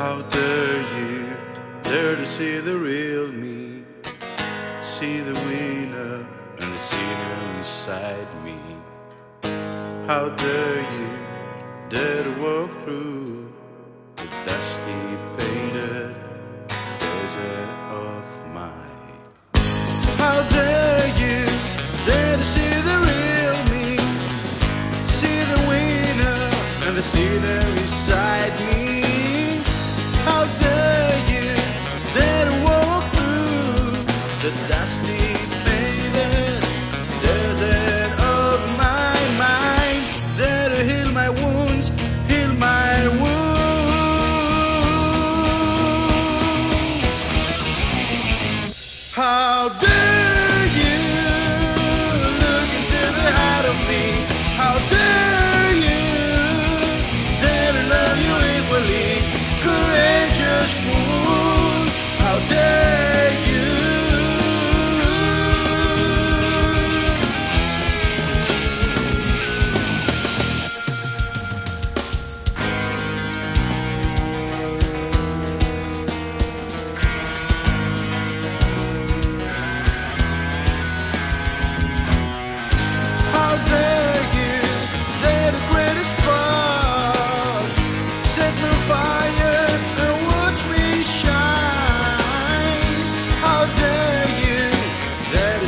How dare you dare to see the real me? See the winner and the sinner inside me. How dare you dare to walk through the dusty painted desert of mine? How dare you dare to see the real me? See the winner and the sinner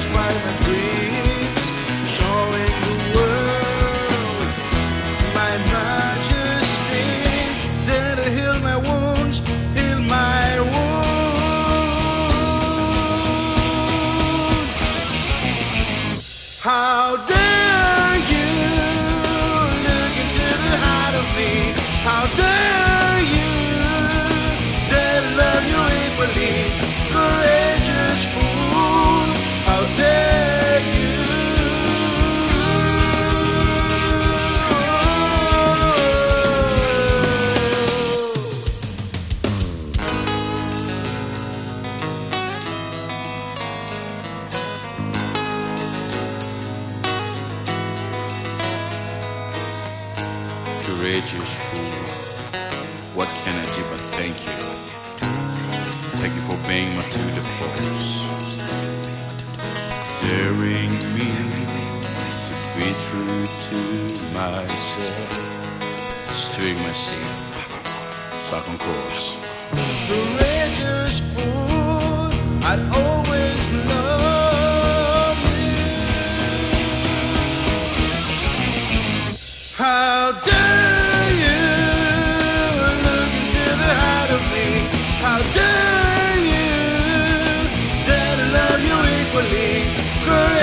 my dreams, showing the world my majesty. Dare to heal my wounds, heal my wounds. How dare Courageous fool. What can I do but thank you? Thank you for being my tour de force. Daring me to be true to myself. Steering my seat back on course. never